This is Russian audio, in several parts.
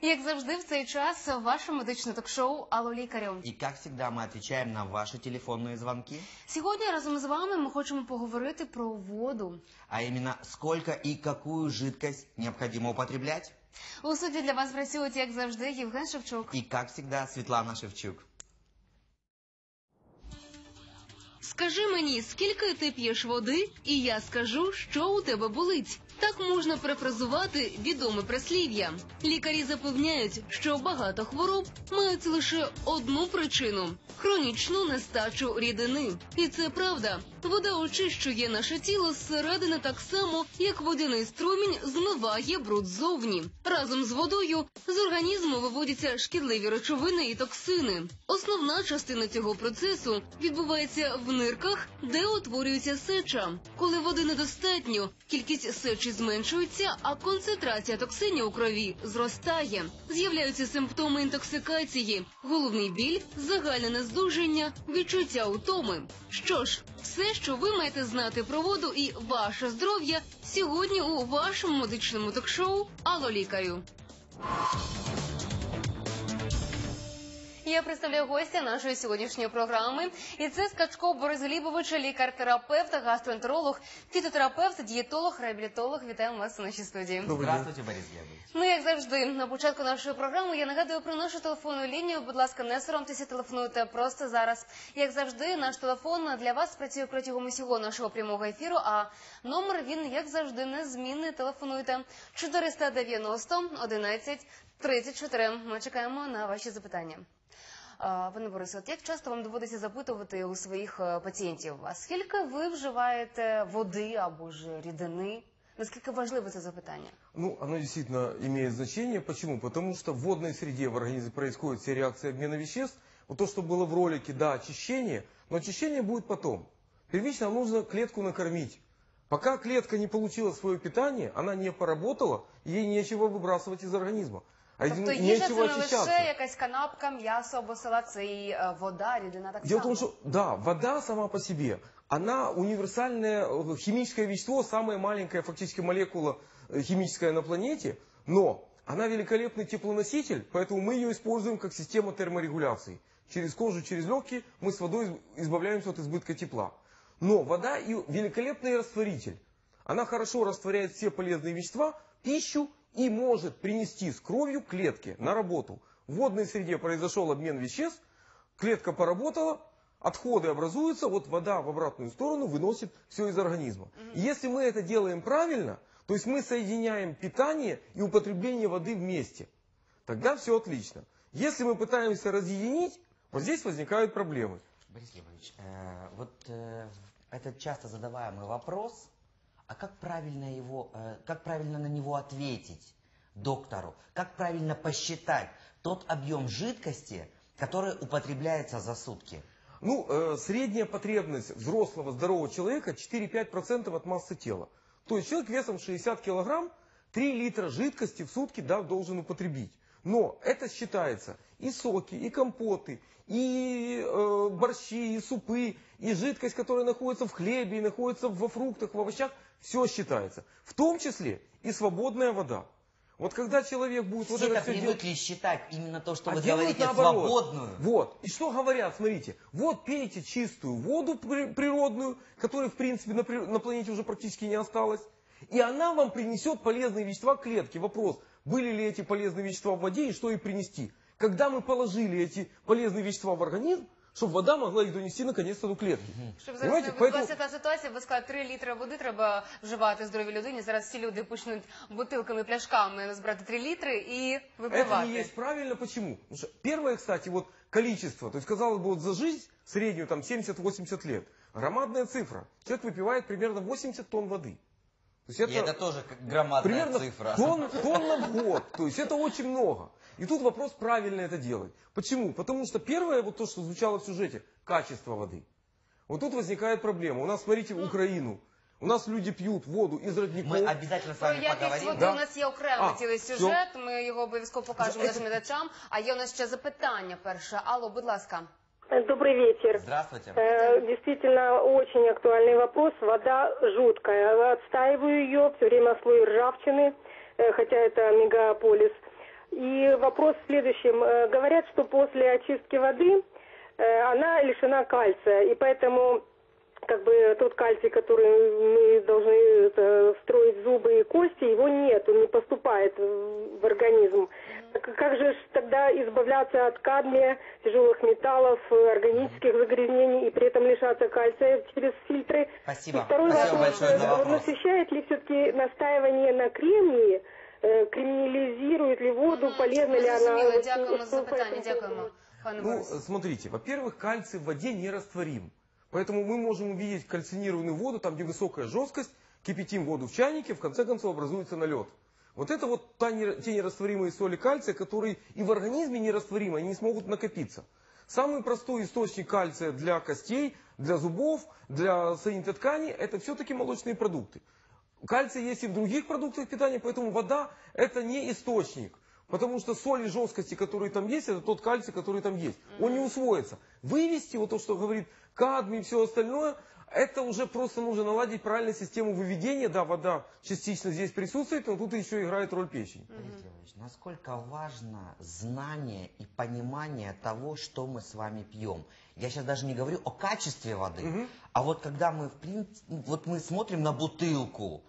Як завжди, в цей час ваше медичне ток-шоу Алло лікарю. И как всегда мы отвечаем на ваши телефонные звонки, Сьогодні разом з вами ми хочемо поговорити про воду. а именно сколько и какую жидкость необходимо употреблять. У суді для вас працюють, як завжди, Євген Шевчук. И как всегда Светлана Шевчук. Скажи мені, скільки ти п'єш води, і я скажу, що у тебе болить. Так можна перефразувати відоме прислів'я. Лікарі запевняють, що багато хвороб мають лише одну причину хронічну нестачу рідини. І це правда. Вода очищує наше тіло зсередини так само, як водяний струмінь змиває бруд ззовні. Разом з водою з організму виводяться шкідливі речовини і токсини. Основна частина цього процесу відбувається в нирках, де утворюється сеча. Коли води недостатньо, кількість сечі зменшується, а концентрація токсинів у крові зростає. З'являються симптоми інтоксикації, головний біль, загальне нездужання, відчуття утоми. Що ж, все, що ви маєте знати про воду і ваше здоров'я сьогодні у вашому медичному ток-шоу Алло лікарю. Я представляю гостя нашої сьогоднішньої програми. І це Скачко Борис Глібович, лікар-терапевт, гастроентеролог, фітотерапевт, дієтолог, реабілітолог. Вітаємо вас у нашій студії. Здравствуйте, Борис Глебович. Ну, як завжди, на початку нашої програми я нагадую про нашу телефонну лінію. Будь ласка, не соромтеся, телефонуйте просто зараз. Як завжди, наш телефон для вас працює протягом усього нашого прямого ефіру. А номер він, як завжди, незмінний. Телефонуйте 490 11 34. Ми чекаємо на ваші запитання. А, Пане Борисе, от як часто вам доводиться запитувати у своїх е, пацієнтів, а скільки ви вживаєте води або ж рідини? Наскільки важливе це запитання? Ну, оно действительно имеет значение. Почему? Потому что в водной среде в организме происходит все реакции обмена веществ. Вот то, что было в ролике, да, очищение, но очищение будет потом. Первично нам нужно клетку накормить. Пока клетка не получила свое питание, она не поработала, ей нечего выбрасывать из организма. А Тобто ей їжа це нечего не очищаться. лише якась канапка, м'ясо або салат, це і е, вода, рідина так Дело в само. том, что, да, вода сама по себе, она универсальное э, химическое вещество, самая маленькая фактически молекула э, химическая на планете, но она великолепный теплоноситель, поэтому мы ее используем как система терморегуляции. Через кожу, через легкие мы с водой из- избавляемся от избытка тепла. Но вода и великолепный растворитель. Она хорошо растворяет все полезные вещества, пищу и может принести с кровью клетки на работу. В водной среде произошел обмен веществ, клетка поработала, отходы образуются, вот вода в обратную сторону выносит все из организма. И если мы это делаем правильно, то есть мы соединяем питание и употребление воды вместе, тогда все отлично. Если мы пытаемся разъединить, вот здесь возникают проблемы. Борис Глебович, э, вот э, этот часто задаваемый вопрос, а как правильно его, э, как правильно на него ответить доктору? Как правильно посчитать тот объем жидкости, который употребляется за сутки? Ну, э, средняя потребность взрослого здорового человека 4-5% от массы тела. То есть человек весом 60 килограмм 3 литра жидкости в сутки да, должен употребить. Но это считается и соки, и компоты, и э, борщи, и супы, и жидкость, которая находится в хлебе, и находится во фруктах, в овощах. Все считается. В том числе и свободная вода. Вот когда человек будет вот Все это так все делать... привыкли считать именно то, что А вы говорите, наоборот. свободную. Вот. И что говорят, смотрите, вот пейте чистую воду при- природную, которой, в принципе, на, на планете уже практически не осталось, и она вам принесет полезные вещества к клетке. Вопрос, были ли эти полезные вещества в воде и что ей принести? Когда мы положили эти полезные вещества в организм, чтобы вода могла их донести наконец-то до клетки. Щоб зараз Понимаете? не відбулася Поэтому- та ситуація, ви сказали, 3 літри води треба вживати здоровій людині. Зараз всі люди почнуть бутилками, пляшками назбирати 3 літри і Это випивати. не есть правильно. Почему? Потому что первое, кстати, вот количество, то есть, казалось бы, вот за жизнь среднюю там 70-80 лет, громадная цифра. Человек выпивает примерно 80 тонн воды. То есть И это тоже как громадная примерно цифра. тонн- тонна в год. То есть это очень много. И тут вопрос, правильно это делать. Почему? Потому что первое, вот то, что звучало в сюжете, качество воды. Вот тут возникает проблема. У нас, смотрите, Украину. У нас люди пьют воду из родников. Мы обязательно с Про вами якість поговорим. води Да. у нас є окремий А, цілий всьо. сюжет. Ми його обов'язково покажемо Це- нашим глядачам. А є у нас ще запитання перше. Алло, будь ласка. Добрый вечер. Здравствуйте. Э, Действительно, очень актуальный вопрос. Вода жуткая. Отстаиваю ее, все время слой ржавчины, э, хотя это мегаполис. И вопрос в следующем. Э, Говорят, что после очистки воды э, она лишена кальция, и поэтому как бы тот кальций, который мы должны это, строить зубы и кости, его нет, он не поступает в, организм. Так как же тогда избавляться от кадмия, тяжелых металлов, органических загрязнений и при этом лишаться кальция через фильтры? Спасибо. И второй Спасибо вопрос. большое за Э, вопрос. Насыщает ли все-таки настаивание на кремнии, э, криминализирует ли воду, полезна ли она? Зрозуміло, Вот, дякуємо что за по запитання. этому Дякуємо, поводу? пане Ну, Борису. смотрите, во-первых, кальций в воде нерастворим. Поэтому мы можем увидеть кальцинированную воду, там, где высокая жесткость, кипятим воду в чайнике, в конце концов образуется налет. Вот это вот та не- те нерастворимые соли кальция, которые и в организме нерастворимы, они не смогут накопиться. Самый простой источник кальция для костей, для зубов, для соединительной ткани, это все-таки молочные продукты. Кальций есть и в других продуктах питания, поэтому вода это не источник. Потому что соли жесткости, которые там есть, это тот кальций, который там есть. Он не усвоится. Вывести вот то, что говорит кадмий и все остальное, это уже просто нужно наладить правильную систему выведения. Да, вода частично здесь присутствует, но тут еще играет роль печень. Борис Леонидович, насколько важно знание и понимание того, что мы с вами пьем. Я сейчас даже не говорю о качестве воды, Мгм. а вот когда мы, в принципе, вот мы смотрим на бутылку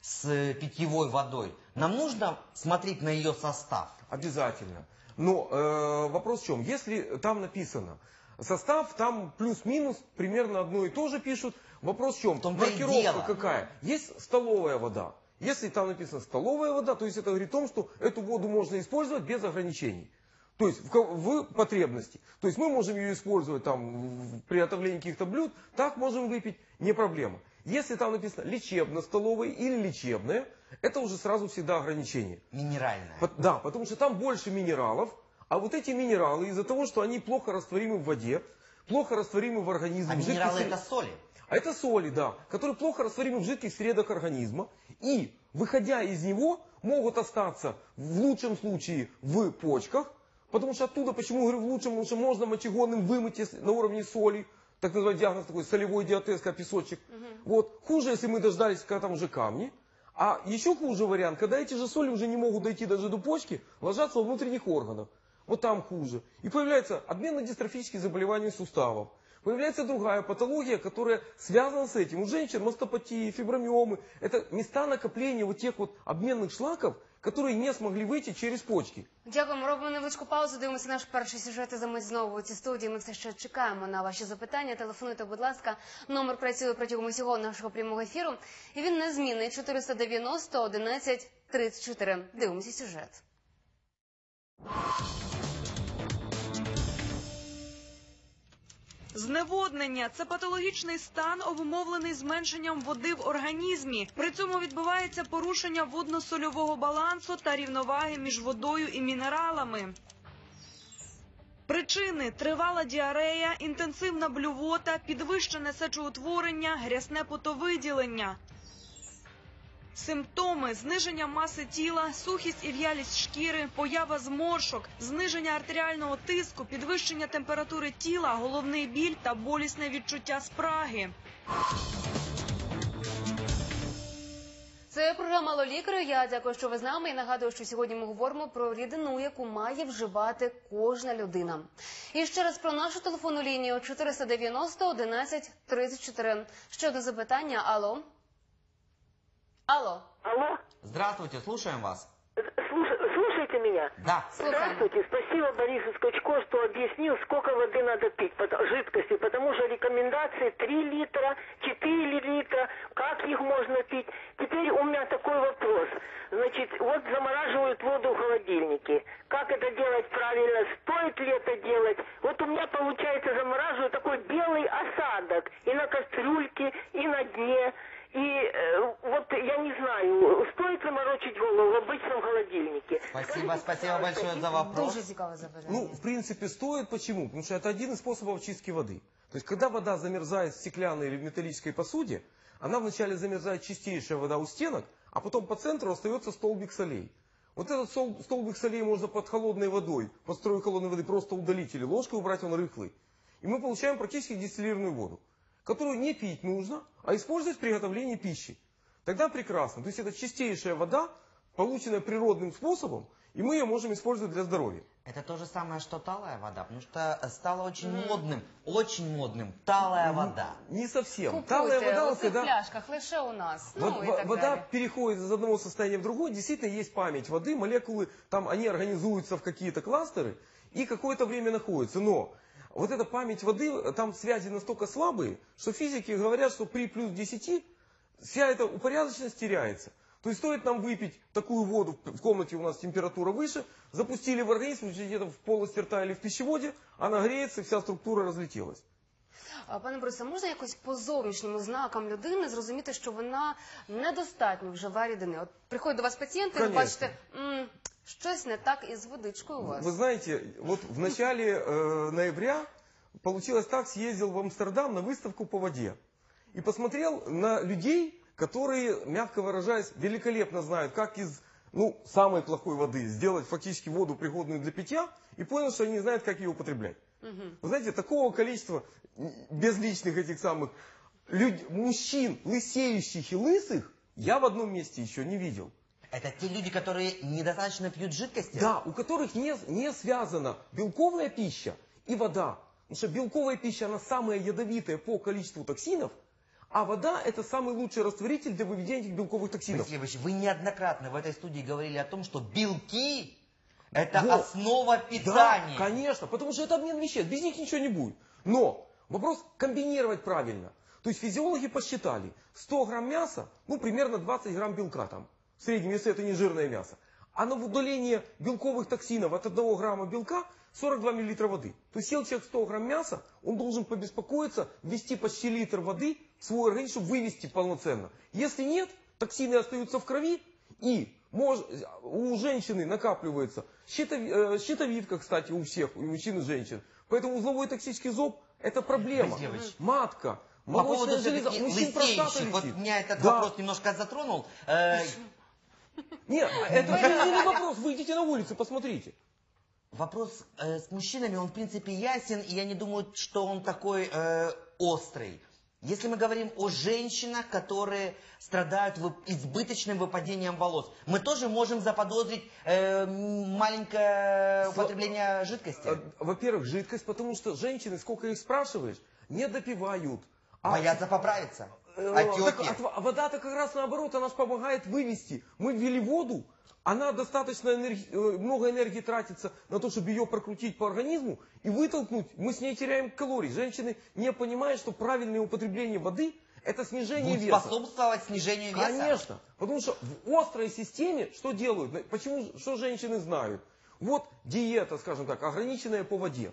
с питьевой водой, нам нужно смотреть на ее состав. Обязательно. Но э, вопрос в чем? Если там написано состав, там плюс-минус примерно одно и то же пишут. Вопрос в чем? И Маркировка какая? Есть столовая вода. Если там написано столовая вода, то есть это говорит о том, что эту воду можно использовать без ограничений. То есть в, в потребности. То есть мы можем ее использовать там в приготовлении каких-то блюд, так можем выпить, не проблема. Если там написано лечебно-столовая или лечебная, это уже сразу всегда ограничение. Минеральная. Да, потому что там больше минералов, а вот эти минералы из-за того, что они плохо растворимы в воде, плохо растворимы в организме. А в минералы сред- это соли. А это соли, да, которые плохо растворимы в жидких средах организма. И, выходя из него, могут остаться в лучшем случае в почках, потому что оттуда, почему говорю в лучшем, потому что можно мочегонным вымыть если на уровне соли, так называемый диагноз такой солевой диатез, как песочек. Вот. Хуже, если мы дождались, когда там уже камни. А еще хуже вариант, когда эти же соли уже не могут дойти даже до почки, ложатся во внутренних органах Вот там хуже. И появляется обменно-дистрофические заболевания суставов. Появляется другая патология, которая связана с этим. У женщин мастопатии, фибромиомы. Это места накопления вот тех вот обменных шлаков, которые не смогли выйти через почки. Дякуємо. Робимо невеличку паузу. Дивимося наш перший сюжет і за мить знову у цій студії. Ми все ще чекаємо на ваші запитання. Телефонуйте, будь ласка. Номер працює протягом усього нашого прямого ефіру. І він незмінний 490 11 34. Дивимося сюжет. Зневоднення це патологічний стан, обумовлений зменшенням води в організмі. При цьому відбувається порушення водно-сольового балансу та рівноваги між водою і мінералами. Причини тривала діарея, інтенсивна блювота, підвищене сечоутворення, грясне потовиділення. Симптоми зниження маси тіла, сухість і в'ялість шкіри, поява зморшок, зниження артеріального тиску, підвищення температури тіла, головний біль та болісне відчуття спраги. Це програма «Алло, лікарю. Я дякую, що ви з нами. І нагадую, що сьогодні ми говоримо про рідину, яку має вживати кожна людина. І ще раз про нашу телефонну лінію 490 11 34. Ще одне запитання. Алло. Алло. Алло, Здравствуйте, слушаем вас. слуш- слушайте меня. Да. Слухаємо. Здравствуйте, спасибо Борису Скачко, что объяснил, сколько воды надо пить, жидкости, потому что рекомендации 3 литра, 4 литра, как их можно пить. Теперь у меня такой вопрос. Значит, вот замораживают воду в холодильнике. Как это делать правильно? Стоит ли это делать? Вот у меня получается замораживаю такой белый осадок и на кастрюльке, и на дне. И э, вот я не знаю, стоит ли морочить голову в обычном холодильнике. Спасибо, спасибо большое за вопрос. Ну, в принципе, стоит. Почему? Потому что это один из способов очистки воды. То есть, когда вода замерзает в стеклянной или в металлической посуде, она вначале замерзает чистейшая вода у стенок, а потом по центру остается столбик солей. Вот этот стол- столбик солей можно под холодной водой, под струю холодной воды просто удалить или ложкой убрать, он рыхлый. И мы получаем практически дистиллированную воду, которую не пить нужно, а использовать в приготовлении пищи. Тогда прекрасно. То есть это чистейшая вода, полученная природным способом, и мы ее можем использовать для здоровья. Это то же самое, что талая вода, потому что стало очень модным, очень модным талая вода. Не совсем. Талая Купуйте вода, у вот когда пляшках лише у нас. Ну вот і во- так вода далі. переходит из одного состояния в другое, действительно есть память воды, молекулы, там они организуются в какие-то кластеры и какое-то время находятся. Но вот эта память воды, там связи настолько слабые, что физики говорят, что при плюс 10 вся эта упорядоченность теряется. То есть стоит нам выпить такую воду, в комнате у нас температура выше, запустили в организм, где-то в полости рта или в пищеводе, она греется, вся структура разлетелась. А, Пане Борисе, можна якось по зовнішнім ознакам людини зрозуміти, що вона недостатньо вживає рідини? От приходить до вас пацієнт, і ви Конечно. бачите, «М, щось не так із водичкою у вас. Вы знаете, вот в начале э, ноября получилось так, съездил в Амстердам на выставку по воде. И посмотрел на людей, которые, мягко выражаясь, великолепно знают, как из ну, самой плохой воды сделать фактически воду, пригодную для питья, и понял, что они не знают, как ее употреблять. Вы знаете, такого количества безличных этих самых люд- мужчин, лысеющих и лысых, я в одном месте еще не видел. Это те люди, которые недостаточно пьют жидкости? Да, у которых не, не связана белковая пища и вода. Потому что белковая пища, она самая ядовитая по количеству токсинов, а вода это самый лучший растворитель для выведения этих белковых токсинов. Глебович, вы неоднократно в этой студии говорили о том, что белки – это Вот. основа Да, питания. конечно, потому что это обмен веществ, без них ничего не будет. Но вопрос комбинировать правильно. То есть физиологи посчитали, 100 грамм мяса, ну примерно 20 грамм белка там, в среднем, если это не жирное мясо. А на удаление белковых токсинов от 1 грамма белка 42 миллилитра воды. То есть съел человек 100 грамм мяса, он должен побеспокоиться, ввести почти литр воды в свой организм, чтобы вывести полноценно. Если нет, токсины остаются в крови, и мож- у женщины накапливается щитови- э, щитовидка, кстати, у всех, у мужчин и женщин. Поэтому узловой токсический зоб – это проблема. Матка, По поводу молочная железа, мужчин простата вот меня этот Да. вопрос немножко затронул. Э, Нет, это не вопрос, выйдите на улицу, посмотрите. Вопрос э, с мужчинами, он в принципе ясен, и я не думаю, что он такой э, острый. Если мы говорим о женщинах, которые страдают избыточным выпадением волос, мы тоже можем заподозрить э, маленькое Сло- употребление жидкости. Э, Во-первых, жидкость, потому что женщины, сколько их спрашиваешь, не допивают. А Боятся поправиться. Э, Отеки. так от- а вода-то как раз наоборот, она же помогает вывести. Мы ввели воду, она достаточно энерги- э, много энергии тратится на то, чтобы ее прокрутить по организму и вытолкнуть. Мы с ней теряем калорий. Женщины не понимают, что правильное употребление воды это снижение Будет веса. способствовать снижению веса. Конечно. Потому что в острой системе что делают? Почему, что женщины знают? Вот диета, скажем так, ограниченная по воде.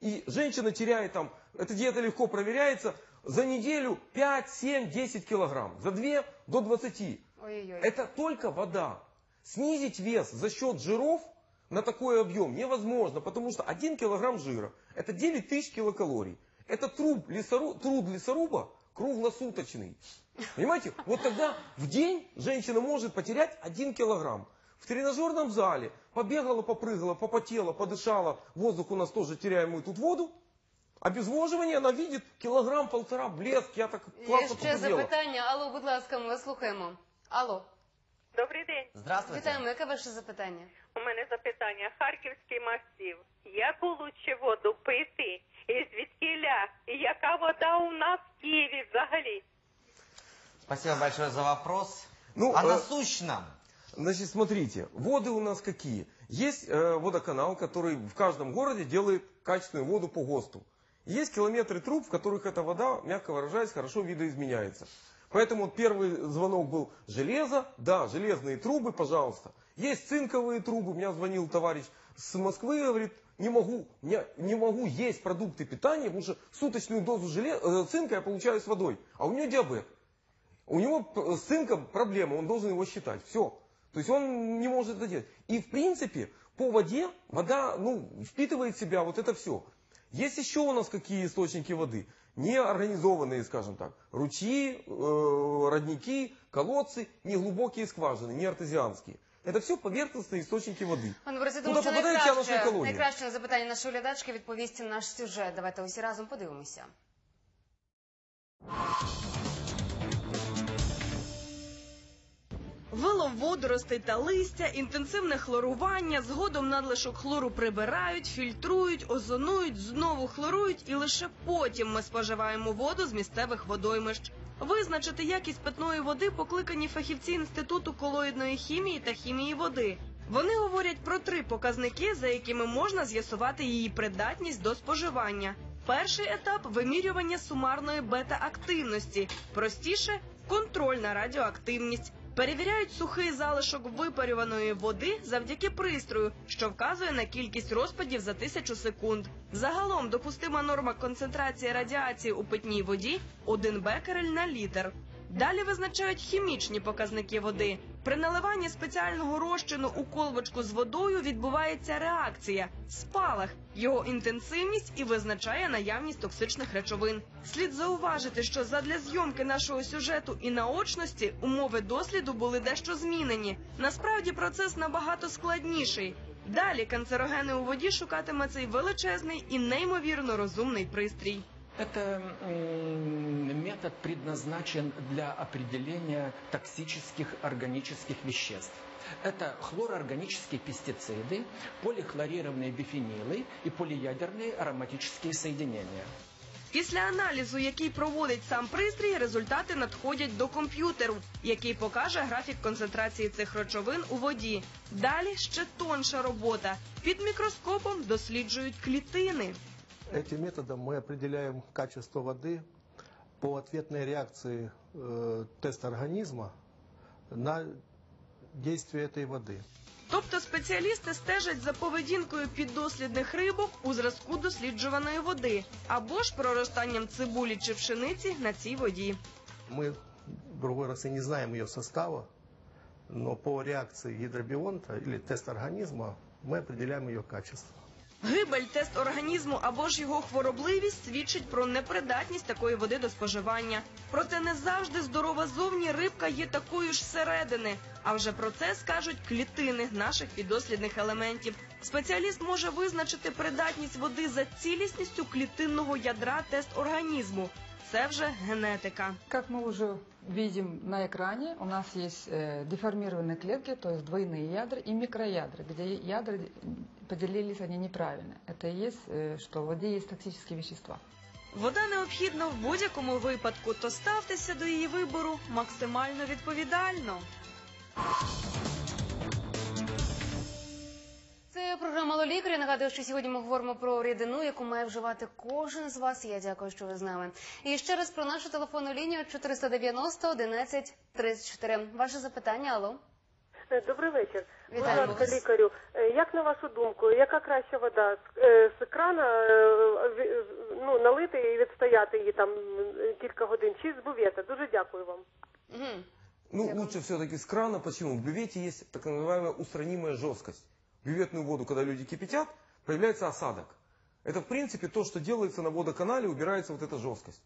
И женщина теряет там, эта диета легко проверяется, за неделю 5, 7, 10 килограмм. За 2 до 20. Ой-ой-ой. Это только вода. Снизить вес за счет жиров на такой объем невозможно, потому что 1 килограмм жира это 9 тысяч килокалорий. Это труд, лесору- труд лесоруба круглосуточный. Понимаете? Вот тогда в день женщина может потерять 1 килограмм. В тренажерном зале побегала, попрыгала, попотела, подышала. Воздух у нас тоже теряем мы тут воду. Обезвоживание она видит килограмм-полтора, блеск, я так Є классно ще похудела. запитання. Алло, будь ласка, ми вас слухаємо. Алло, Добрий день. Здравствуйте. вітаємо. Яке ваше запитання? У мене запитання. Харківський масів. Яку лучше воду пити? І звідкіля? І яка вода у нас в Києві взагалі? Спасибо большое за вопрос. Ну, о э, насущном. Значит, смотрите, воды у нас какие? Есть э, водоканал, который в каждом городе делает качественную воду по ГОСТу. Есть километры труб, в которых эта вода, мягко выражаясь, хорошо видоизменяется. Поэтому первый звонок был железо, да, железные трубы, пожалуйста. Есть цинковые трубы, меня звонил товарищ с Москвы, говорит, не могу, не, не могу есть продукты питания, потому что суточную дозу желе- э, цинка я получаю с водой, а у него диабет. У него п- с цинком проблема, он должен его считать. Все. То есть он не может это делать. И в принципе, по воде, вода ну, впитывает в себя вот это все. Есть еще у нас какие источники воды? Неорганизованные, скажем так. Ручьи, э, родники, колодцы, неглубокие скважины, не артезианские. Это все поверхностные источники води. Пане Борисе, Куди тому що попадає ця наша найкраще, екологія? найкраще на запитання нашої глядачки відповість наш сюжет. Давайте усі разом подивимося. В водоростей та листя, інтенсивне хлорування, згодом надлишок хлору прибирають, фільтрують, озонують, знову хлорують, і лише потім ми споживаємо воду з місцевих водоймищ. Визначити якість питної води покликані фахівці інституту колоїдної хімії та хімії води. Вони говорять про три показники, за якими можна з'ясувати її придатність до споживання. Перший етап вимірювання сумарної бета-активності, простіше контрольна радіоактивність. Перевіряють сухий залишок випарюваної води завдяки пристрою, що вказує на кількість розпадів за тисячу секунд. Загалом допустима норма концентрації радіації у питній воді 1 бекерель на літр. Далі визначають хімічні показники води. При наливанні спеціального розчину у колбочку з водою відбувається реакція спалах. Його інтенсивність і визначає наявність токсичних речовин. Слід зауважити, що задля зйомки нашого сюжету і наочності умови досліду були дещо змінені. Насправді процес набагато складніший. Далі канцерогени у воді шукатиме цей величезний і неймовірно розумний пристрій. Это м, метод предназначен для определения токсических органических веществ. Это хлороорганические пестициды, полихлорированные бифенилы и полиядерные ароматические соединения. Після аналізу, який проводить сам пристрій, результати надходять до комп'ютеру, який покаже графік концентрації цих речовин у воді. Далі ще тонша робота. Під мікроскопом досліджують клітини. Этим методом мы определяем качество воды по ответной реакции э, теста организма на действие этой воды. Тобто спеціалісти стежать за поведінкою піддослідних рибок у зразку досліджуваної води або ж проростанням цибулі чи пшениці на цій воді. Мы, другой раз, и не знаем ее состава, но по реакции гидробионта или теста организма мы определяем ее качество. Гибель тест організму або ж його хворобливість свідчить про непридатність такої води до споживання. Проте не завжди здорова зовні рибка є такою ж середини. А вже про це скажуть клітини наших підослідних елементів. Спеціаліст може визначити придатність води за цілісністю клітинного ядра тест організму Це вже генетика. Как мы уже видим на экране, у нас есть э, деформированные клетки, то есть двойные ядра и микроядра, где ядра поделились они неправильно. Это и есть, э, что в воде есть токсические вещества. Вода необхідна в будь-якому випадку, то ставтеся до її вибору максимально відповідально. Це програма «Мало лікаря. Нагадую, що сьогодні ми говоримо про рідину, яку має вживати кожен з вас. Я дякую, що ви з нами. І ще раз про нашу телефонну лінію 490 11 34. Ваше запитання, алло. Е, Добрий вечір. Будь Вітаємо ласка, вас. лікарю, е, як на вашу думку, яка краща вода? З, е, крана ну, налити і відстояти її там кілька годин, чи з бувета? Дуже дякую вам. Мгм. Ну, лучше все-таки с крана. Почему? В бювете есть так называемая устранимая жесткость. Бюветную воду, когда люди кипятят, появляется осадок. Это, в принципе, то, что делается на водоканале, убирается вот эта жесткость.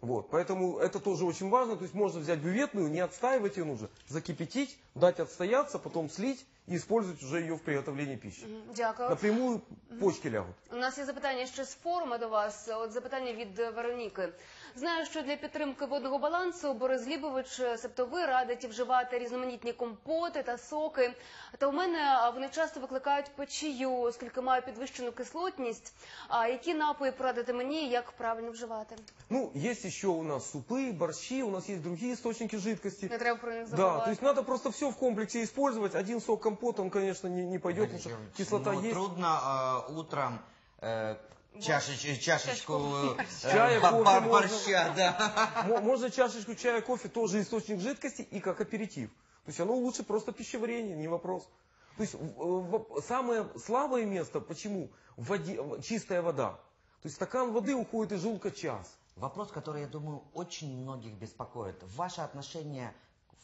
Вот, поэтому это тоже очень важно. То есть можно взять бюветную, не отстаивать ее нужно, закипятить, дать отстояться, потом слить и использовать уже ее в приготовлении пищи. Мгм. Дякую. Напрямую почки лягут. У нас є запитання ще з форуму до вас. От запитання від е, Вероніки. Знаю, що для підтримки водного балансу Борис Глібович, е, себто ви радить вживати різноманітні компоти та соки. Та у мене а, вони часто викликають печію, оскільки маю підвищену кислотність. А які напої порадити мені, як правильно вживати? Ну, есть еще у нас супы, борщи, у нас есть другие источники жидкости. Не треба про них Да, забувати. то есть надо просто все в комплексе использовать. Один сок компот, он, конечно, не, не пойдет, потому что кислота ну, есть. Трудно э, утром э, чашеч- чашечку э, Чая, ба- кофе ба- можно. борща, да. Мо- Можно чашечку чая, кофе, тоже источник жидкости и как аперитив. То есть оно лучше просто пищеварение, не вопрос. То есть самое слабое место, почему? В воде, чистая вода. То есть стакан воды уходит из желудка час. Вопрос, который, я думаю, очень многих беспокоит. Ваше отношение,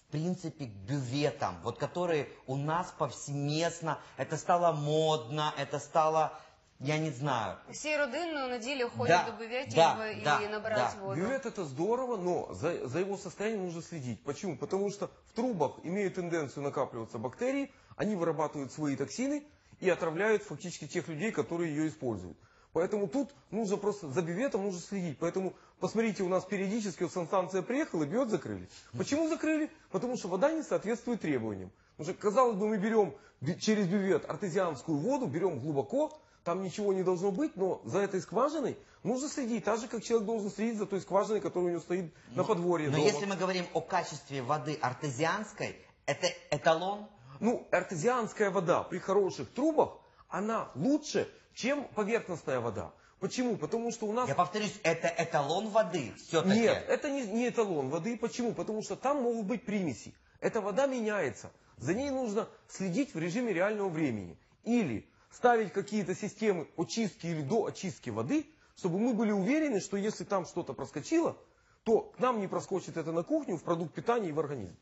в принципе, к бюветам, вот которые у нас повсеместно, это стало модно, это стало, я не знаю, Всі родиною неділю ходять Да, до бюветів да, і да, набирають да. воду. Бювет это здорово, но за, за его состоянием нужно следить. Почему? Потому что в трубах имеют тенденцию накапливаться бактерии, они вырабатывают свои токсины и отравляют фактически тех людей, которые ее используют. Поэтому тут нужно просто за бюветом нужно следить. Поэтому посмотрите, у нас периодически вот санстанция приехала, бювет закрыли. Почему закрыли? Потому что вода не соответствует требованиям. Потому что, казалось бы, мы берем бю- через бювет артезианскую воду, берем глубоко, там ничего не должно быть, но за этой скважиной нужно следить, так же, как человек должен следить за той скважиной, которая у него стоит на подворье Но дома. если мы говорим о качестве воды артезианской, это эталон? Ну, артезианская вода при хороших трубах, она лучше, чем поверхностная вода. Почему? Потому что у нас... Я повторюсь, это эталон воды все-таки. Нет, это не, не эталон воды. Почему? Потому что там могут быть примеси. Эта вода меняется. За ней нужно следить в режиме реального времени. Или ставить какие-то системы очистки или до очистки воды, чтобы мы были уверены, что если там что-то проскочило, то к нам не проскочит это на кухню, в продукт питания и в организм.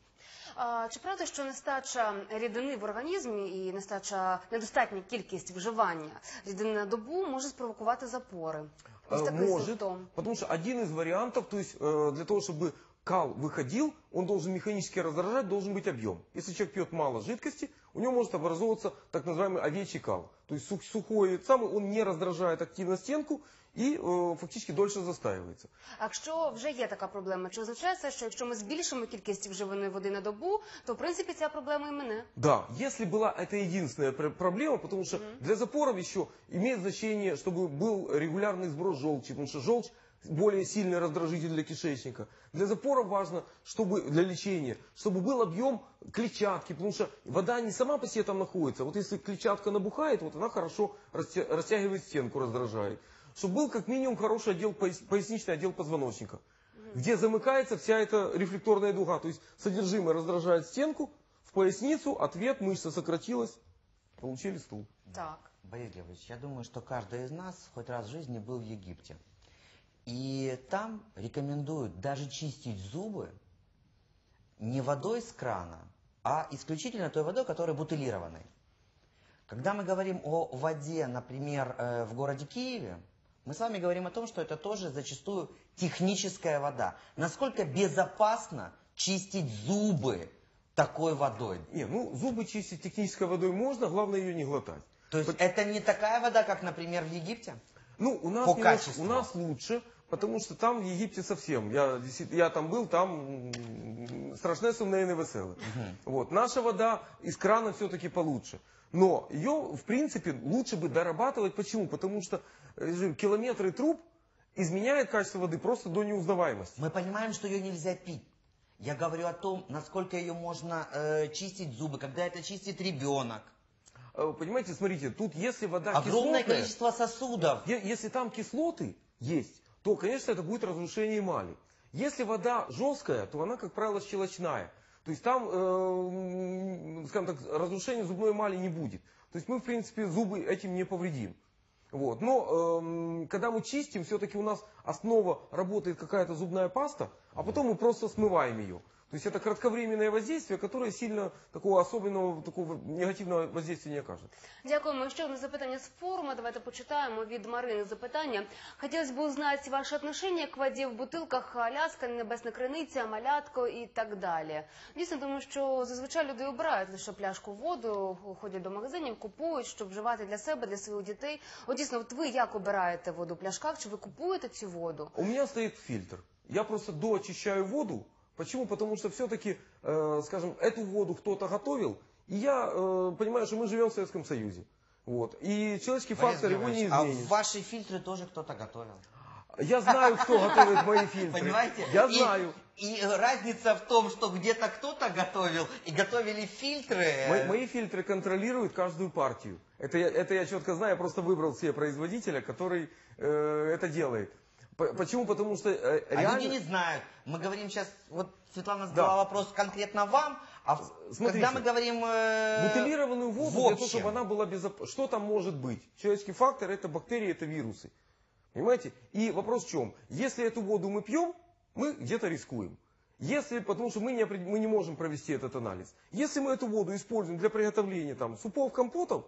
А, чи правда, що нестача рідини в організмі і нестача недостатня кількість вживання рідини на добу може спровокувати запори? Ось Э, такий Может, симптом. потому что один из вариантов, то есть э, для того, чтобы кал выходил, он должен механически раздражать, должен быть объем. Если человек пьет мало жидкости, у него может образовываться так называемый овечий кал. То есть сух- сухой самый, он не раздражает активно стенку и э, фактически дольше застаивается. А якщо вже є така проблема, чи означає це, що якщо ми збільшимо кількість вживаної води на добу, то в принципі ця проблема і мене? Да, если была это единственная пр- проблема, потому что для запоров еще имеет значение, чтобы был регулярный сброс желчи, потому что желчь более сильный раздражитель для кишечника. Для запоров важно, чтобы для лечения, чтобы был объем клетчатки, потому что вода не сама по себе там находится. Вот если клетчатка набухает, вот она хорошо растя- растягивает стенку, раздражает. Чтобы был как минимум хороший отдел, пояс- поясничный отдел позвоночника, где замыкается вся эта рефлекторная дуга. То есть содержимое раздражает стенку, в поясницу, ответ, мышца сократилась, получили стул. Так. Борис Глебович, я думаю, что каждый из нас хоть раз в жизни был в Египте. И там рекомендуют даже чистить зубы не водой с крана, а исключительно той водой, которая бутылированной. Когда мы говорим о воде, например, э, в городе Киеве, мы с вами говорим о том, что это тоже зачастую техническая вода. Насколько безопасно чистить зубы такой водой? Не, ну зубы чистить технической водой можно, главное ее не глотать. То есть это не такая вода, как, например, в Египте? Ну, у нас, По немножко- у нас лучше, потому что там в Египте совсем. Я, я там был, там страшне сумне и невеселе. Вот. Наша вода из крана все-таки получше. Но ее, в принципе, лучше бы дорабатывать. Почему? Потому что э, километры труб изменяет качество воды просто до неузнаваемости. Мы понимаем, что ее нельзя пить. Я говорю о том, насколько ее можно э, чистить зубы, когда это чистит ребенок. Э, Понимаете, смотрите, тут если вода Огромное кислотная, количество сосудов. Если там кислоты есть, то, конечно, это будет разрушение эмали. Если вода жесткая, то она, как правило, щелочная. То есть там, э, скажем так, разрушения зубной эмали не будет. То есть мы, в принципе, зубы этим не повредим. Вот. Но эм, когда мы чистим, все-таки у нас основа работает какая-то зубная паста, а потом мы просто смываем ее. То есть это кратковременное воздействие, которое сильно такого особенного такого негативного воздействия не окажет. Дякуємо. Ще одне запитання з форума. Давайте почитаємо від Марини запитання. Хотелось бы узнать ваше отношение к воде в бутилках Аляска, Небесна Криниця, Малятко і так далі. Дійсно, тому що зазвичай люди обирають лише пляшку воду, ходять до магазинів, купують, щоб вживати для себе, для своїх дітей. От дійсно, от ви як обираєте воду в пляшках? Чи ви купуєте цю воду? У меня стоит фильтр. Я просто доочищаю воду. Почему? Потому что все-таки, э, скажем, эту воду кто-то готовил, и я э, понимаю, что мы живем в Советском Союзе. Вот. И человеческий Борис фактор его не а изменит. ваши фильтры тоже кто-то готовил. Я знаю, кто готовит мои фильтры. Понимаете? Я И- знаю. И, разница в том, что где-то кто-то готовил и готовили фильтры. Мои, мои фильтры контролируют каждую партию. Это я, это я четко знаю, я просто выбрал себе производителя, который э, это делает. Почему? Потому что э, А реально... люди не знают. Мы говорим сейчас, вот Светлана Да. задала вопрос конкретно вам, а Смотрите, когда мы говорим... э, Бутылированную воду, для того, чтобы она была безопасна. Что там может быть? Человеческий фактор это бактерии, это вирусы. Понимаете? И вопрос в чем? Если эту воду мы пьем, мы где-то рискуем. Если, потому что мы не, мы не можем провести этот анализ. Если мы эту воду используем для приготовления там, супов, компотов,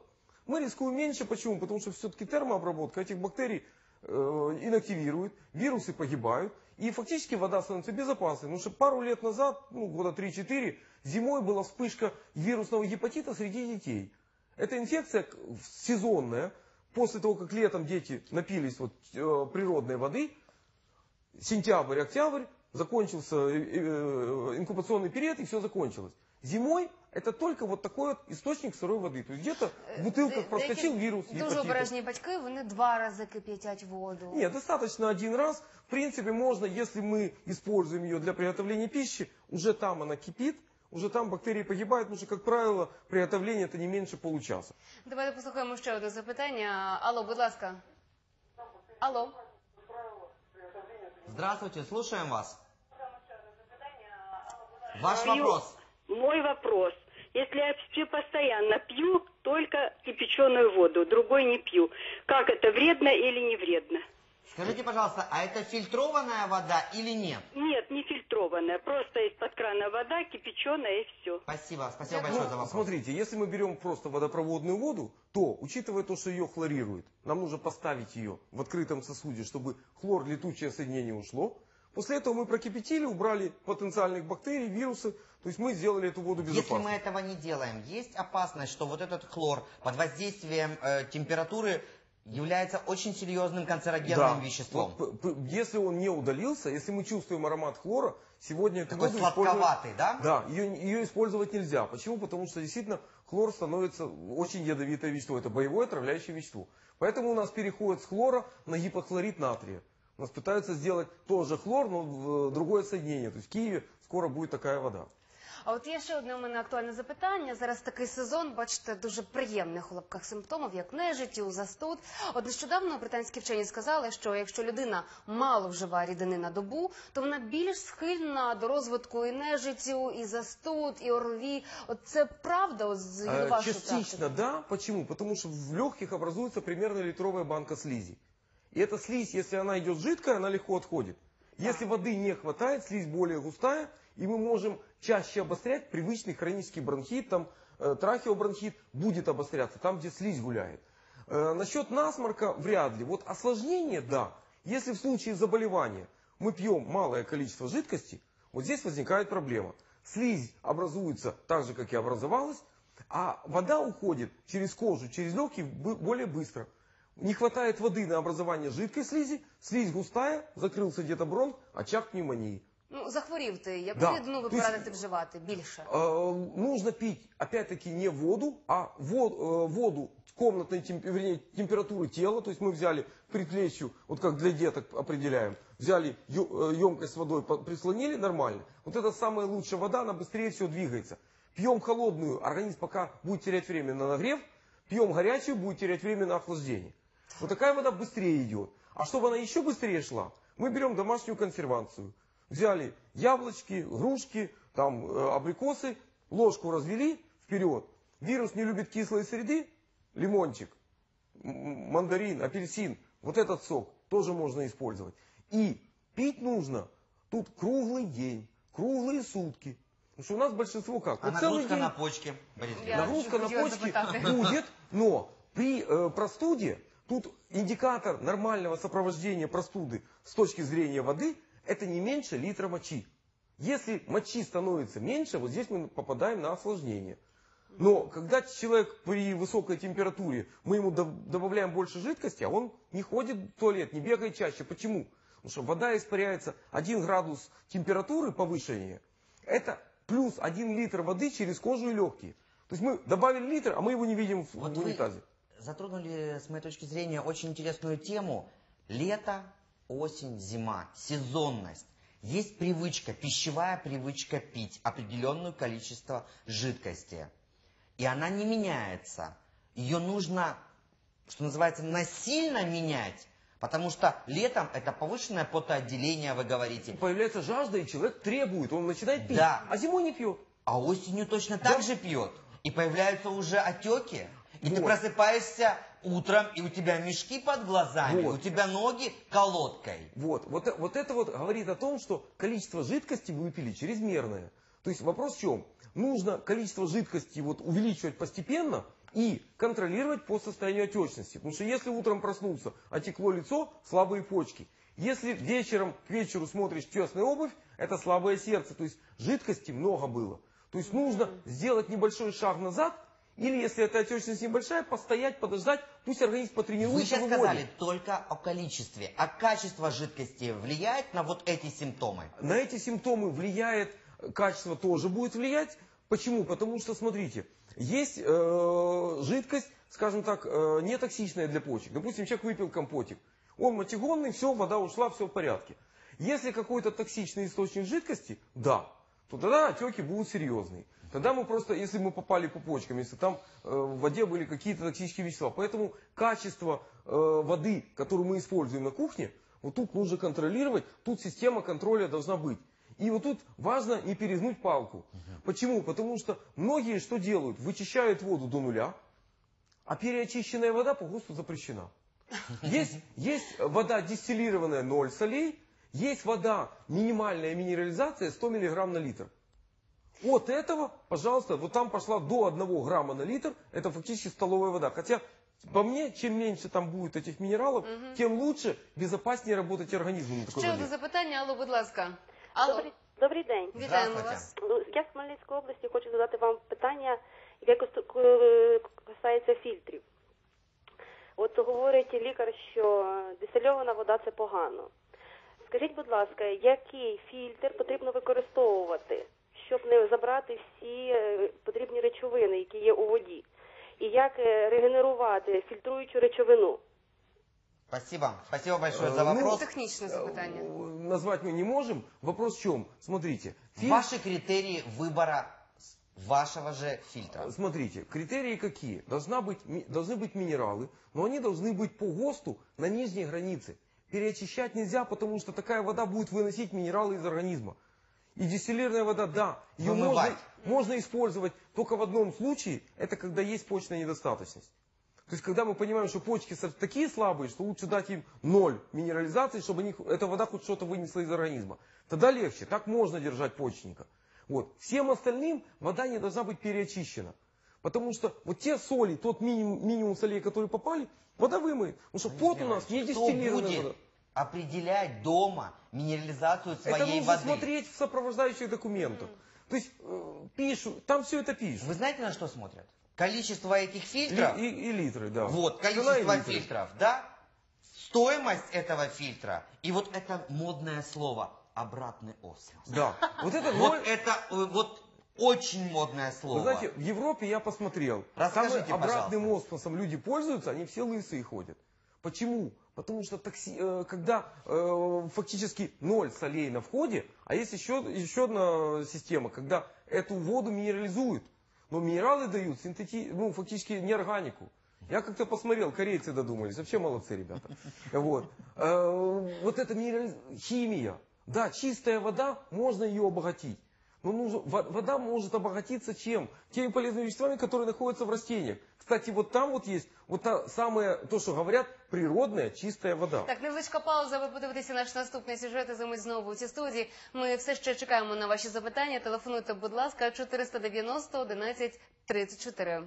мы рискуем меньше. Почему? Потому что все-таки термообработка этих бактерий инактивирует, вирусы погибают, и фактически вода становится безопасной. Потому что пару лет назад, ну, года 3-4, зимой была вспышка вирусного гепатита среди детей. Эта инфекция сезонная, после того, как летом дети напились вот, э, природной воды, сентябрь, октябрь, закончился э, э, инкубационный период, и все закончилось. Зимой это только вот такой вот источник сырой воды. То есть где-то в бутылках Де- проскочил деякі вирус Дуже гепатита. обережні батьки, вони два рази кип'ятять воду. Нет, достаточно один раз. В принципе, можно, если мы используем ее для приготовления пищи, уже там она кипит, уже там бактерии погибают, потому что, как правило, приготовление это не меньше получаса. Давайте послухаємо ще одне запитання. Алло, будь ласка. Алло. Здравствуйте, слушаем вас. Ваш Мою- вопрос. Мой вопрос. Если я все постоянно пью только кипяченую воду, другой не пью, как это, вредно или не вредно? Скажите, пожалуйста, а это фильтрованная вода или нет? Нет, не фильтрованная, просто из-под крана вода, кипяченая и все. Спасибо, спасибо Я большое думаю, за вопрос. Смотрите, если мы берем просто водопроводную воду, то, учитывая то, что ее хлорирует, нам нужно поставить ее в открытом сосуде, чтобы хлор, летучее соединение ушло. После этого мы прокипятили, убрали потенциальных бактерий, вирусы, то есть мы сделали эту воду Если безопасной. мы этого не делаем, есть опасность, что вот этот хлор под воздействием э, температуры является очень серьезным канцерогенным Да. веществом. Вот если он не удалился, если мы чувствуем аромат хлора, сегодня эту Такой воду сладковатый, да? Да, ее, ее использовать нельзя. Почему? Потому что действительно хлор становится очень ядовитое вещество. Это боевое отравляющее вещество. Поэтому у нас переходит с хлора на гипохлорид натрия. У нас пытаются сделать тоже хлор, но в другое соединение. То есть в Киеве скоро будет такая вода. А от є ще одне у мене актуальне запитання. Зараз такий сезон, бачите, дуже приємних у лапках симптомів, як нежиттю, застуд. От нещодавно британські вчені сказали, що якщо людина мало вживає рідини на добу, то вона більш схильна до розвитку і нежиттю, і застуд, і орлі. От це правда от з Э, вашої Частично практики? да. Почему? Потому что в легких образуется примерно литровая банка слизи. И эта слизь, если она идет жидкая, она легко отходит. Если воды не хватает, слизь более густая, и мы можем чаще обострять привычный хронический бронхит, там э, трахеобронхит будет обостряться, там, где слизь гуляет. Э, насчет насморка вряд ли. Вот осложнение, да. Если в случае заболевания мы пьем малое количество жидкости, вот здесь возникает проблема. Слизь образуется так же, как и образовалась, а вода уходит через кожу, через легкие более быстро Не хватает воды на образование жидкой слизи, слизь густая, закрылся где-то бронх, очаг пневмонии. Ну захворів ти. Яку Да. рідину ви То есть- порадите вживати більше? Э, нужно пить, опять-таки, не воду, а во- э, воду комнатной темп- вернее, температуры тела. То есть мы взяли предплечью, вот как для деток определяем, взяли емкость с водой, по- прислонили нормально. Вот это самая лучшая вода, она быстрее всего двигается. Пьем холодную, организм пока будет терять время на нагрев, пьем горячую, будет терять время на охлаждение. Вот такая вода быстрее идет. А чтобы она еще быстрее шла, мы берем домашнюю консервацию. Взяли яблочки, грушки, там э, абрикосы, ложку развели вперед. Вирус не любит кислой среды, лимончик, мандарин, апельсин, вот этот сок тоже можно использовать. И пить нужно тут круглый день, круглые сутки. Потому что у нас большинство как? А Вот нагрузка день на почки, нагрузка на почки будет, но при э, простуде тут индикатор нормального сопровождения простуды с точки зрения воды это не меньше литра мочи. Если мочи становится меньше, вот здесь мы попадаем на осложнение. Но когда человек при высокой температуре, мы ему доб- добавляем больше жидкости, а он не ходит в туалет, не бегает чаще. Почему? Потому что вода испаряется 1 градус температуры повышения. Это плюс 1 литр воды через кожу и легкие. То есть мы добавили литр, а мы его не видим в, Вот в вы унитазе. Затронули, с моей точки зрения, очень интересную тему. Лето, осень, зима, сезонность. Есть привычка, пищевая привычка пить определенное количество жидкости. И она не меняется. Ее нужно, что называется, насильно менять. Потому что летом это повышенное потоотделение, вы говорите. Появляется жажда, и человек требует, он начинает пить, Да. а зимой не пьет. А осенью точно так же пьет. И появляются уже отеки. И ты Вот. просыпаешься утром, и у тебя мешки под глазами, Вот. у тебя ноги колодкой. Вот, вот, э- вот это вот говорит о том, что количество жидкости вы выпили чрезмерное. То есть вопрос в чем? Нужно количество жидкости вот увеличивать постепенно и контролировать по состоянию отечности. Потому что если утром проснулся, отекло лицо, слабые почки. Если вечером к вечеру смотришь тесная обувь, это слабое сердце. То есть жидкости много было. То есть нужно сделать небольшой шаг назад Или если эта отечность небольшая, постоять, подождать, пусть организм Вы потренируется, сейчас выводит. сказали только о количестве, а качество жидкости влияет на вот эти симптомы? На эти симптомы влияет, качество тоже будет влиять. Почему? Потому что, смотрите, есть э, жидкость, скажем так, э, нетоксичная для почек. Допустим, человек выпил компотик. Он мочегонный, все, вода ушла, все в порядке. Если какой-то токсичный источник жидкости, да, то тогда отеки будут серьезные. Тогда мы просто, если мы попали по почкам, если там э, в воде были какие-то токсические вещества. Поэтому качество э, воды, которую мы используем на кухне, вот тут нужно контролировать, тут система контроля должна быть. И вот тут важно не перегнуть палку. Почему? Потому что многие что делают? Вычищают воду до нуля, а переочищенная вода по ГОСТу запрещена. Есть, есть вода дистиллированная 0 солей, есть вода минимальная минерализация 100 мг на литр. От этого, пожалуйста, вот там пошла до 1 грамма на литр, это фактически столовая вода. Хотя, по мне, чем меньше там будет этих минералов, тем лучше, безопаснее работать организму на такой Ще воде. одне запитання, Алло, будь ласка. Алло, Добрий, добрий день. вітаємо Здравствуйте. вас. Ну, Я з Хмельницької області хочу задати вам питання, яке кос- ко- касається фільтрів. От говорить лікар, що дистильована вода це погано. Скажіть, будь ласка, який фільтр потрібно використовувати, щоб не забрати всі е, потрібні речовини, які є у воді? І як е, регенерувати фільтруючу речовину? Спасибо. Спасибо большое Э, за ну, вопрос. Технічне запитання. Э, Назвать мы не можем. Вопрос в чем? Смотрите. фильтр- Ваши критерии выбора с- вашего же фильтра. Смотрите, критерии какие? Должна быть, ми- должны быть минералы, но они должны быть по ГОСТу на нижней границе. Переочищать нельзя, потому что такая вода будет выносить минералы из организма. И дистиллированная вода, да, ее можно, Вымывать. можно использовать только в одном случае, это когда есть почная недостаточность. То есть, когда мы понимаем, что почки такие слабые, что лучше дать им ноль минерализации, чтобы они, эта вода хоть что-то вынесла из организма. Тогда легче, так можно держать почечника. Вот. Всем остальным вода не должна быть переочищена. Потому что вот те соли, тот минимум, минимум солей, которые попали, вода вымоет. Потому что пот у нас не дистиллированная вода. Определять дома минерализацию Это своей нужно воды? смотреть в сопровождающих документах. То есть э, пишут, там все это пишут. Вы знаете, на что смотрят? Количество этих И, фильтров. и- и литры, да. Вот, и количество литры. фильтров, да? Стоимость этого фильтра. И вот это модное слово обратный осмос. Да. Вот это Вот это э, вот очень модное слово. Вы знаете, в Европе я посмотрел. Расскажите, Самым обратным пожалуйста. осмосом люди пользуются, они все лысые ходят. Почему? Потому что такси, э, когда э, фактически ноль солей на входе, а есть еще, еще одна система, когда эту воду минерализуют. Но минералы дают синтети, ну, фактически неорганику. Я как-то посмотрел, корейцы додумались, вообще молодцы ребята. Вот, Э, вот это минерализ... химия. Да, чистая вода, можно ее обогатить. Но нужно, во- вода может обогатиться чем? Теми полезными веществами, которые находятся в растениях. Кстати, вот там вот есть вот та самая, то, что говорят, природная чистая вода. Так, невеличка пауза, ви подивитеся наш наступний сюжет і за мить знову у цій студії. Ми все ще чекаємо на ваші запитання. Телефонуйте, будь ласка, 490 11 34.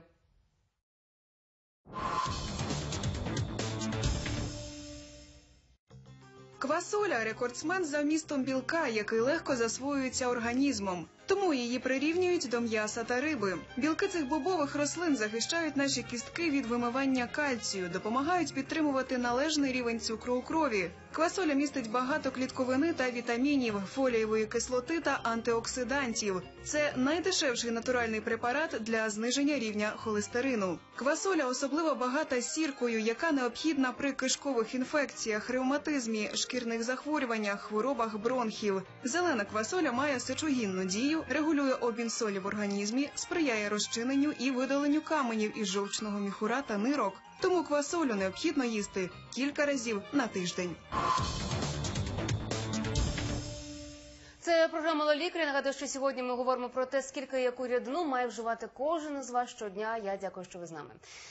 Квасоля рекордсмен за вмістом білка, який легко засвоюється організмом. Тому її прирівнюють до м'яса та риби. Білки цих бобових рослин захищають наші кістки від вимивання кальцію, допомагають підтримувати належний рівень цукру у крові. Квасоля містить багато клітковини та вітамінів, фолієвої кислоти та антиоксидантів. Це найдешевший натуральний препарат для зниження рівня холестерину. Квасоля особливо багата сіркою, яка необхідна при кишкових інфекціях, ревматизмі, шкірних захворюваннях, хворобах бронхів. Зелена квасоля має сечогінну дію, регулює обмін солі в організмі, сприяє розчиненню і видаленню каменів із жовчного міхура та нирок. Тому квасолю необхідно їсти кілька разів на тиждень. Це програма «Ло лікарі». Нагадую, що сьогодні ми говоримо про те, скільки яку рідину має вживати кожен із вас щодня. Я дякую, що ви з нами.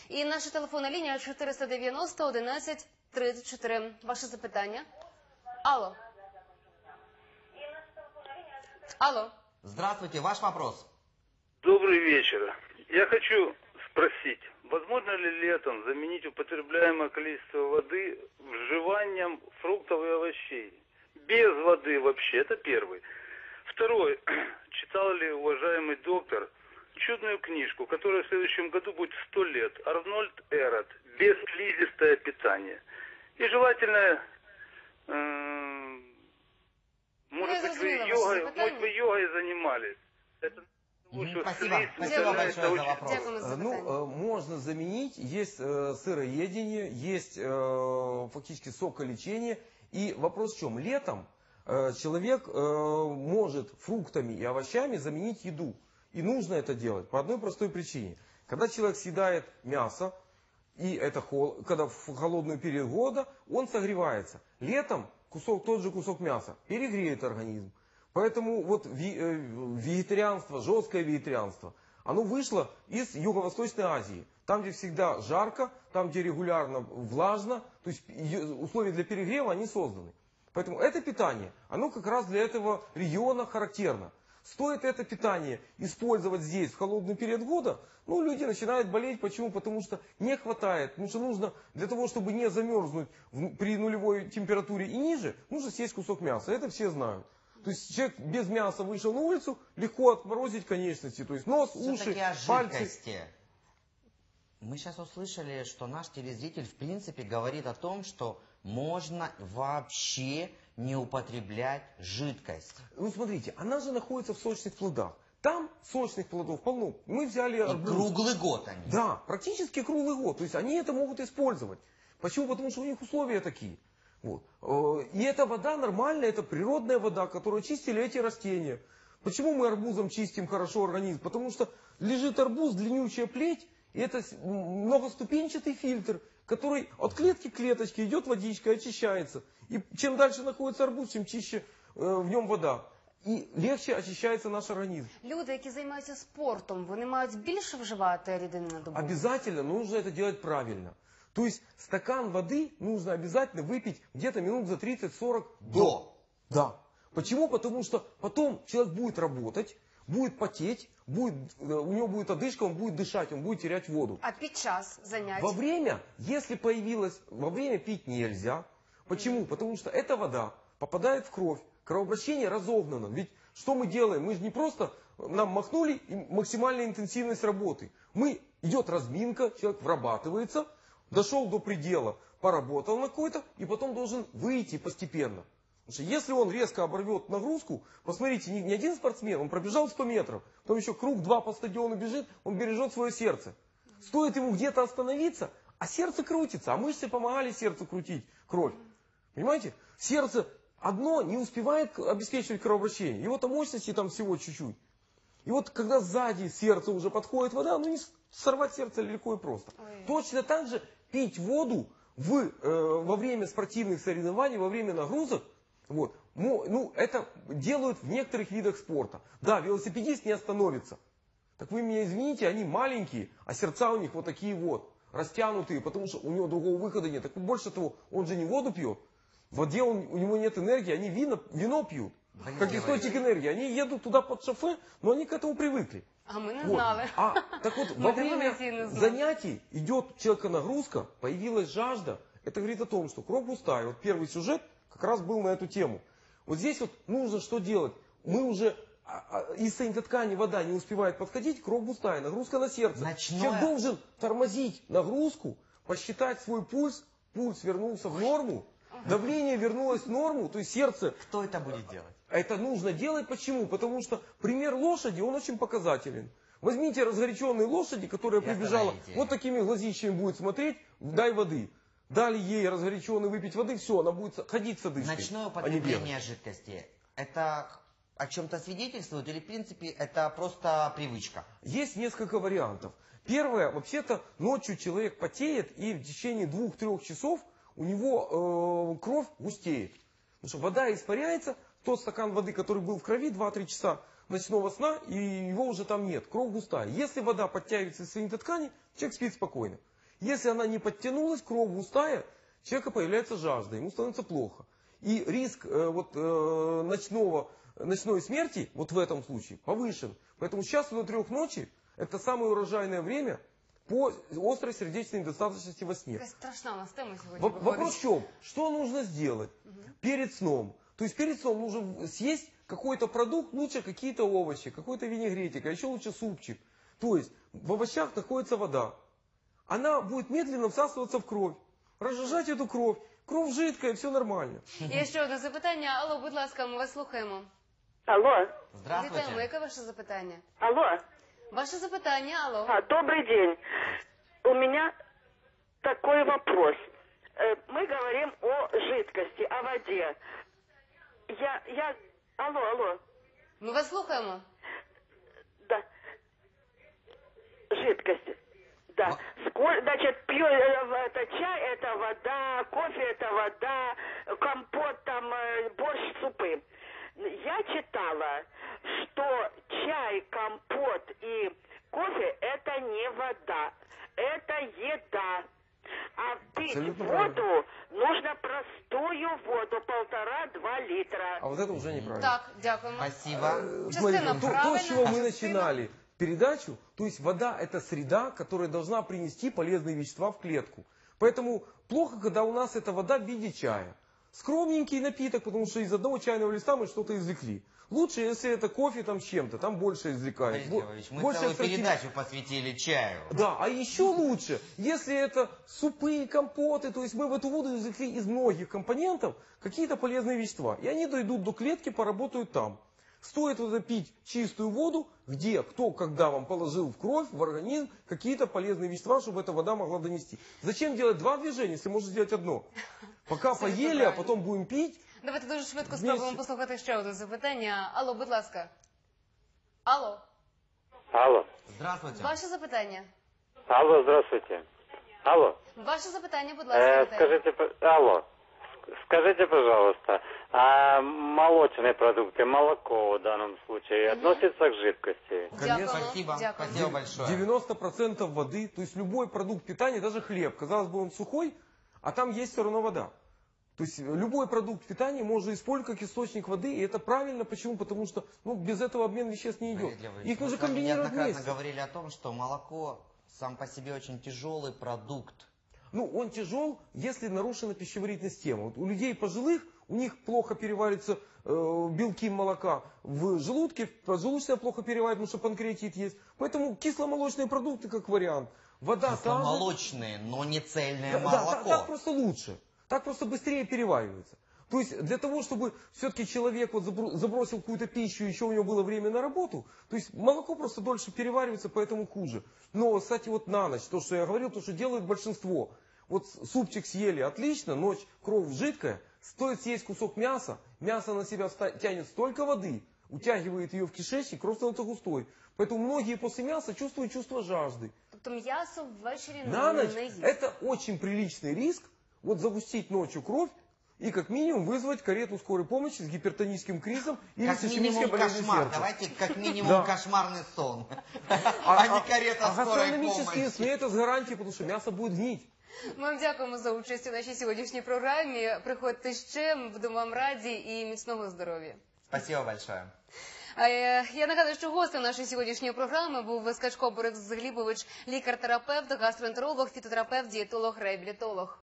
І наша телефонна лінія 490 11 34. Ваше запитання? Алло. Алло. Здравствуйте, ваш вопрос. Добрый вечер. Я хочу спросить, возможно ли летом заменить употребляемое количество воды вживанием фруктов и овощей? Без воды вообще, это первый. Второй, читал ли уважаемый доктор, чудную книжку, которая в следующем году будет 100 лет. Арнольд Эрот. Бесслизистое питание. И желательно, э, может быть, вы йогой, может, вы йогой занимались. Это что спасибо. слизь Спасибо большое за вопрос. За Э, Ну, э, можно заменить, есть э, сыроедение, есть э, фактически соколечение. И вопрос в чем? Летом э, человек э, может фруктами и овощами заменить еду. И нужно это делать по одной простой причине. Когда человек съедает мясо, и это хол- когда в холодный период года, он согревается. Летом кусок, тот же кусок мяса перегреет организм. Поэтому вот э, вегетарианство, жесткое вегетарианство, оно вышло из Юго-Восточной Азии. Там, где всегда жарко, там, где регулярно влажно, то есть условия для перегрева, они созданы. Поэтому это питание, оно как раз для этого региона характерно. Стоит это питание использовать здесь в холодный период года, ну, люди начинают болеть. Почему? Потому что не хватает. Потому что нужно, для того, чтобы не замерзнуть при нулевой температуре и ниже, нужно съесть кусок мяса. Это все знают. То есть человек без мяса вышел на улицу, легко отморозить конечности. То есть нос, уши, пальцы. Мы сейчас услышали, что наш телезритель в принципе говорит о том, что можно вообще не употреблять жидкость. Ну, смотрите, она же находится в сочных плодах. Там сочных плодов полно. Мы взяли И арбуз. круглый год они. Да, практически круглый год. То есть они это могут использовать. Почему? Потому что у них условия такие. Вот. Э, И эта вода нормальная, это природная вода, которую чистили эти растения. Почему мы арбузом чистим хорошо организм? Потому что лежит арбуз, длиннючая плеть, и это с- м, многоступенчатый фильтр, который от клетки к клеточке идет водичка, очищается. И чем дальше находится арбуз, тем чище э, в нем вода. И легче очищается наш организм. Люди, які займаються спортом, вони мають більше вживати рідини на добу? Обязательно нужно это делать правильно. То есть стакан воды нужно обязательно выпить где-то минут за 30-40 До. Да. Почему? Потому что потом человек будет работать, будет потеть, будет, э, у него будет одышка, он будет дышать, он будет терять воду. А під час занять? Во время, если появилась, во время пить нельзя. Почему? Потому что эта вода попадает в кровь, кровообращение разогнано. Ведь что мы делаем? Мы же не просто нам махнули и максимальная интенсивность работы. Мы, идет разминка, человек врабатывается, дошел до предела, поработал на какой-то, и потом должен выйти постепенно. Потому что если он резко оборвет нагрузку, посмотрите, ни, ни один спортсмен, он пробежал 100 метров, потом еще круг два по стадиону бежит, он бережет свое сердце. Стоит ему где-то остановиться, а сердце крутится, а мышцы помогали сердцу крутить кровь. Понимаете? Сердце одно не успевает обеспечивать кровообращение. Его-то мощности там всего чуть-чуть. И вот когда сзади сердце уже подходит вода, ну не сорвать сердце легко и просто. Ой. Точно так же пить воду в, э, во время спортивных соревнований, во время нагрузок, вот, ну, это делают в некоторых видах спорта. Да, велосипедист не остановится. Так вы меня извините, они маленькие, а сердца у них вот такие вот, растянутые, потому что у него другого выхода нет. Так больше того, он же не воду пьет. В воде он- у него нет энергии, они вино, вино пьют. Не Как источник энергии. Они едут туда под шофе, но они к этому привыкли. А ми не Вот. знали. А, так вот, Мы во время занятий идет человека нагрузка, появилась жажда. Это говорит о том, что кровь густая. Вот первый сюжет как раз был на эту тему. Вот здесь вот нужно что делать? Мы уже а, а, из санитной ткани вода не успевает подходить, кровь густая, нагрузка на сердце. Ночное- Человек должен тормозить нагрузку, посчитать свой пульс, пульс вернулся в норму, давление вернулось в норму, то есть сердце Кто это будет делать? Это нужно делать почему? Потому что пример лошади, он очень показателен. Возьмите разгоряченные лошади, которая И прибежала, вот такими глазищами будет смотреть, дай воды. Дали ей разгоряченной выпить воды, все, она будет ходить с одышкой. Ночное а не употребление бегать. жидкости, это о чем-то свидетельствует или в принципе это просто привычка? Есть несколько вариантов. Первое, вообще-то ночью человек потеет, и в течение двух-трех часов у него э, кровь густеет. Потому что вода испаряется, тот стакан воды, который был в крови, 2-3 часа ночного сна, и его уже там нет. Кровь густая. Если вода подтягивается из санитной ткани, человек спит спокойно. Если она не подтянулась, кровь густая, у человека появляется жажда, ему становится плохо. И риск э, вот, э, ночного, ночной смерти вот в этом случае повышен. Поэтому с часу до трех ночи это самое урожайное время по острой сердечной недостаточности во сне. Якась страшна у нас тема. Во- виходить. Вопрос в чем? Что нужно сделать перед сном? То есть перед сном нужно съесть какой-то продукт, лучше какие-то овощи, какой-то винегретик, а еще лучше супчик. То есть в овощах находится вода. Она будет медленно всасываться в кровь, разжижать эту кровь. Кровь жидкая, все нормально. Є ще одне запитання. Алло, будь ласка, ми вас слухаємо. Алло, Вітаємо. Яке ваше запитання? алло. Ваше запитання, алло. А, добрый день. У меня такой вопрос. Э, Мы говорим о жидкости, о воде. Я, я, алло, алло, Ми вас слухаємо. да. Жидкости. Да. Сколь, значит, пью э, это чай, это вода, кофе, это вода, компот, там, э, борщ, супы. Я читала, что чай, компот и кофе это не вода, это еда. А пить Абсолютно воду нужно простую воду, полтора-два литра. А вот это уже неправильно. Так, дякуємо. Спасибо. Частина Смотрите, то, то, с чего мы начинали передачу, то есть вода это среда, которая должна принести полезные вещества в клетку. Поэтому плохо, когда у нас эта вода в виде чая. Скромненький напиток, потому что из одного чайного листа мы что-то извлекли. Лучше, если это кофе там с чем-то, там больше извлекают. Бо- мы больше целую экстрактив- передачу посвятили чаю. Да, а еще лучше, если это супы, компоты, то есть мы в эту воду извлекли из многих компонентов какие-то полезные вещества. И они дойдут до клетки, поработают там. Стоит вот пить чистую воду, где, кто, когда вам положил в кровь, в организм какие-то полезные вещества, чтобы эта вода могла донести. Зачем делать два движения, если можно сделать одно? Пока Абсолютно поели, а правильно. потом будем пить. Давайте дуже швидко Вместе. спробуємо послухати ще одне запитання. Алло, будь ласка. Алло, Алло. Здравствуйте. ваше запитання. Алло, здравствуйте. Алло. Ваше запитання, будь Э, ласка. вітаю. скажите, по- алло. Ск- Скажите, пожалуйста, а молочные продукты, молоко в данном случае, относится к жидкости? Дякуємо, Спасибо. дякуємо. Спасибо большое. 90% воды, то есть любой продукт питания, даже хлеб, казалось бы, он сухой, а там есть все равно вода. То есть любой продукт питания можно использовать как источник воды, и это правильно. Почему? Потому что ну, без этого обмен веществ не идет. Их мы нужно вами комбинировать вместе. говорили о том, что молоко сам по себе очень тяжелый продукт. Ну, он тяжел, если нарушена пищеварительная система. Вот у людей пожилых, у них плохо перевариваются э, белки молока в желудке, поджелудочная плохо переваривает, потому что панкреатит есть. Поэтому кисломолочные продукты как вариант. Вода та же. Молочные, но не цельное Да, да, так, молоко. так просто лучше. Так просто быстрее переваривается. То есть для того, чтобы все-таки человек вот забро- забросил какую-то пищу, еще у него было время на работу, то есть молоко просто дольше переваривается, поэтому хуже. Но, кстати, вот на ночь, то, что я говорил, то, что делает большинство. Вот супчик съели, отлично, ночь кровь жидкая, стоит съесть кусок мяса, мясо на себя тянет столько воды, утягивает ее в кишечник, кровь становится густой. Поэтому многие после мяса чувствуют чувство жажды. Тобто м'ясо ввечері На не, ночь не їсть. это очень приличный риск, вот загустить ночью кровь и как минимум вызвать карету скорой помощи с гипертоническим кризом или Как с ишемической минимум болезнью кошмар. сердца. Давайте как минимум Да. кошмарный сон. А, А не а- карета а скорой гастрономические помощи. сны это с гарантией, потому что мясо будет гнить. Ми вам дякуємо за участь у нашій сьогоднішній програмі. Приходьте ще, ми будемо вам раді і міцного здоров'я. Спасибо большое. А, е, Я нагадую, що гостем нашої сьогоднішньої програми був Скачко Борис Глібович, лікар-терапевт, гастроентеролог, фітотерапевт, дієтолог, реабілітолог.